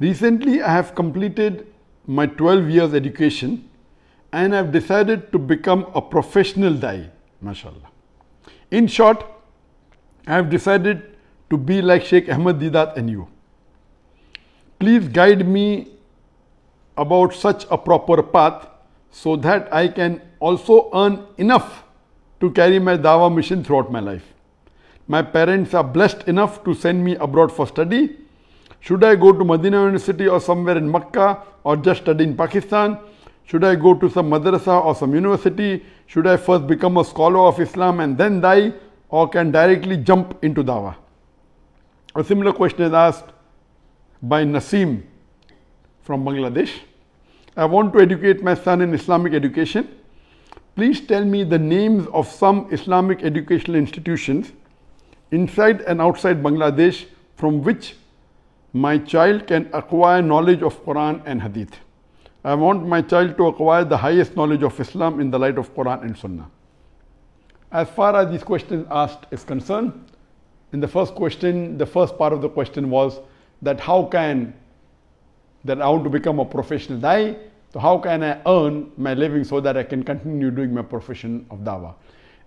Recently, I have completed my 12 years education and I've decided to become a professional dai, mashallah. In short, I have decided to be like Sheikh Ahmad Deedat and you. Please guide me about such a proper path so that I can also earn enough to carry my Dawa mission throughout my life. My parents are blessed enough to send me abroad for study. Should I go to Medina University or somewhere in Makkah or just study in Pakistan? Should I go to some madrasa or some university? Should I first become a scholar of Islam and then dai or can directly jump into dawah? A similar question is asked by Nasim from Bangladesh. I want to educate my son in Islamic education. Please tell me the names of some Islamic educational institutions inside and outside Bangladesh from which my child can acquire knowledge of Quran and Hadith. I want my child to acquire the highest knowledge of Islam in the light of Quran and Sunnah. As far as these questions asked is concerned, in the first question, the first part of the question was that how can that I want to become a professional dai, so how can I earn my living so that I can continue doing my profession of dawah?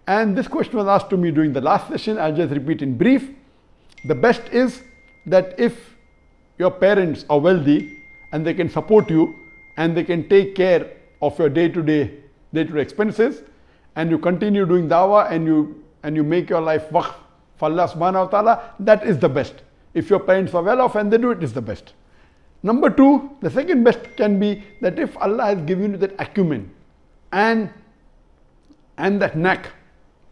And this question was asked to me during the last session. I'll just repeat in brief. The best is that if your parents are wealthy and they can support you and they can take care of your day-to-day day-to-day expenses and you continue doing dawah and you and you make your life waqf for Allah subhanahu wa ta'ala, that is the best. If your parents are well off and they do it, is the best. Number two, the second best can be that if Allah has given you that acumen and, and that knack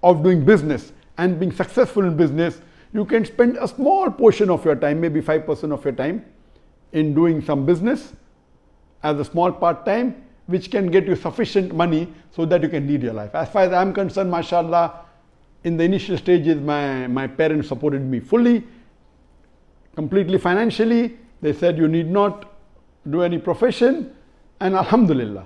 of doing business and being successful in business, you can spend a small portion of your time, maybe 5% of your time, in doing some business as a small part time, which can get you sufficient money so that you can lead your life. As far as I'm concerned, mashallah, in the initial stages, my, my parents supported me fully, completely financially. They said, You need not do any profession. And Alhamdulillah,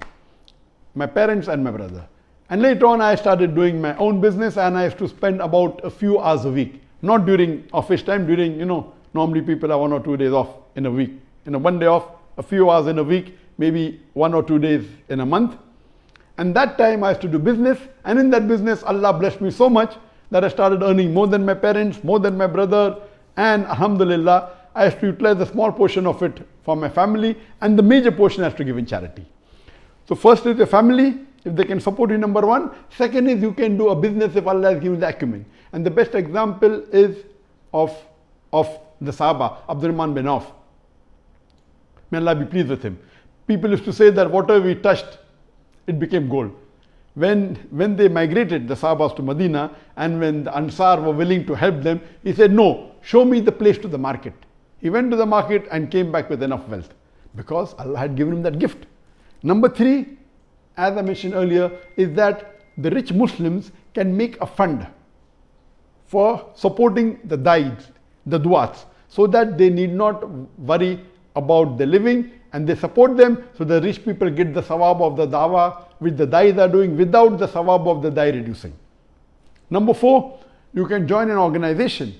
my parents and my brother. And later on, I started doing my own business and I used to spend about a few hours a week. Not during office time, during, you know, normally people have one or two days off in a week. In a one day off, a few hours in a week, maybe one or two days in a month. And that time I used to do business. And in that business, Allah blessed me so much that I started earning more than my parents, more than my brother. And Alhamdulillah, I have to utilize a small portion of it for my family and the major portion has to give in charity. So first is your family, if they can support you, number one. Second is you can do a business if Allah has given the acumen. And the best example is of, of the Sahaba, Abdurrahman bin Auf. May Allah be pleased with him. People used to say that whatever we touched, it became gold. When, when they migrated, the Sahabas to Medina, and when the Ansar were willing to help them, he said, no, show me the place to the market. He went to the market and came back with enough wealth because Allah had given him that gift. Number three, as I mentioned earlier, is that the rich Muslims can make a fund for supporting the dais, the duats, so that they need not worry about the living and they support them so the rich people get the sawab of the dawa which the dais are doing without the sawab of the dai reducing. Number four, you can join an organization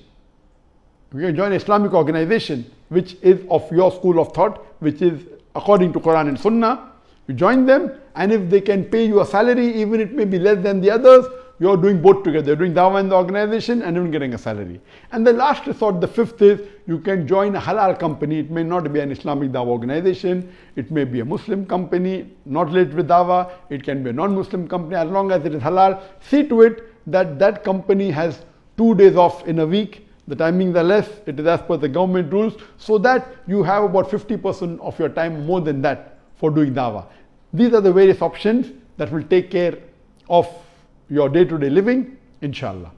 you can join an Islamic organization which is of your school of thought, which is according to Quran and Sunnah. You join them, and if they can pay you a salary, even it may be less than the others, you're doing both together. You're doing dawah in the organization and even getting a salary. And the last resort, the fifth is you can join a halal company. It may not be an Islamic dawah organization. It may be a Muslim company, not related with dawah. It can be a non-Muslim company. As long as it is halal, see to it that that company has two days off in a week the timings are less, it is as per the government rules, so that you have about 50% of your time more than that for doing dawah. These are the various options that will take care of your day-to-day living, inshallah.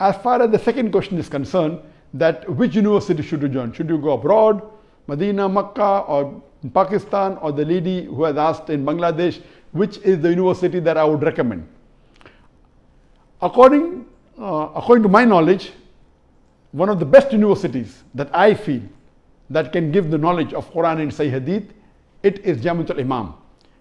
As far as the second question is concerned, that which university should you join? Should you go abroad, Medina, Makkah, or Pakistan, or the lady who has asked in Bangladesh, which is the university that I would recommend? According, uh, according to my knowledge, one of the best universities that I feel that can give the knowledge of Quran and Sahih Hadith, it is Jamiatul Imam.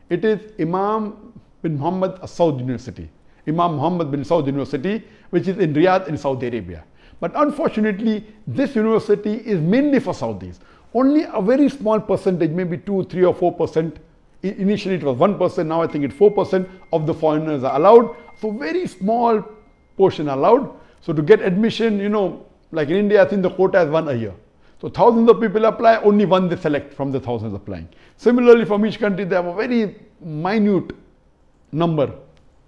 It is Imam bin Muhammad Saud University, Imam Muhammad bin Saud University, which is in Riyadh in Saudi Arabia. But unfortunately, this university is mainly for Saudis. only a very small percentage, maybe 2, 3 or 4 percent, initially it was 1 percent, now I think it's 4 percent of the foreigners are allowed. So very small portion allowed. So to get admission, you know, like in India, I think the quota is one a year. So thousands of people apply, only one they select from the thousands applying. Similarly, from each country, they have a very minute number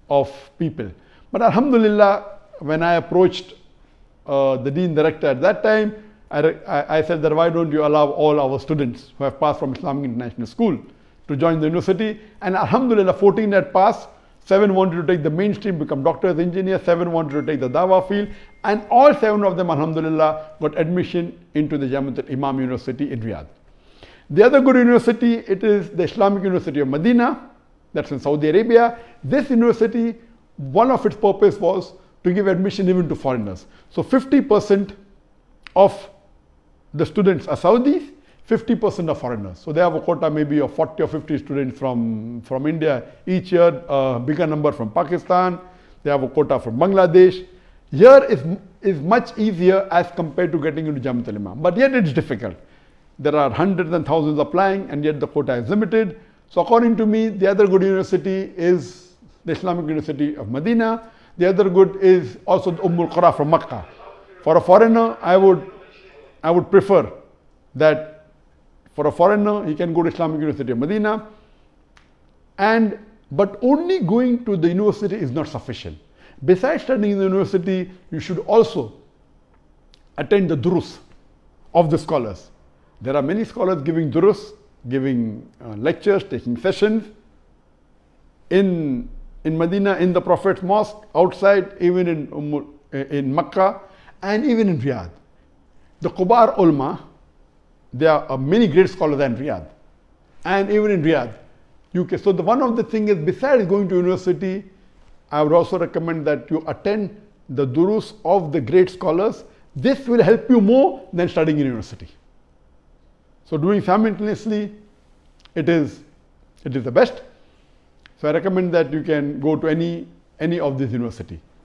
of people. But Alhamdulillah, when I approached uh, the Dean Director at that time, I, I, said that why don't you allow all our students who have passed from Islamic International School to join the university. And Alhamdulillah, 14 had passed, 7 wanted to take the mainstream, become doctors, engineers, 7 wanted to take the Dawa field, and all 7 of them, Alhamdulillah, got admission into the Jamiat Imam University in Riyadh. The other good university, it is the Islamic University of Medina, that's in Saudi Arabia. This university, one of its purpose was to give admission even to foreigners. So 50% of the students are Saudis, 50% are foreigners. So they have a quota maybe of 40 or 50 students from, from India each year, a bigger number from Pakistan. They have a quota from Bangladesh. Here is, is much easier as compared to getting into Jamiat al-Imam. But yet it's difficult. There are hundreds and thousands applying and yet the quota is limited. So according to me, the other good university is the Islamic University of Medina. The other good is also Umm al-Qura from Makkah. For a foreigner, I would I would prefer that for a foreigner, he can go to Islamic University of Medina, and but only going to the university is not sufficient. Besides studying in the university, you should also attend the durus of the scholars. There are many scholars giving durus, giving uh, lectures, taking sessions in in Medina, in the Prophet's mosque, outside, even in in Makkah, and even in Riyadh. The Kubar ulma, there are many great scholars in Riyadh. And even in Riyadh, UK. So the, one of the things is besides going to university, I would also recommend that you attend the durus of the great scholars. This will help you more than studying in university. So doing simultaneously, it is, it is the best. So I recommend that you can go to any, any of these university.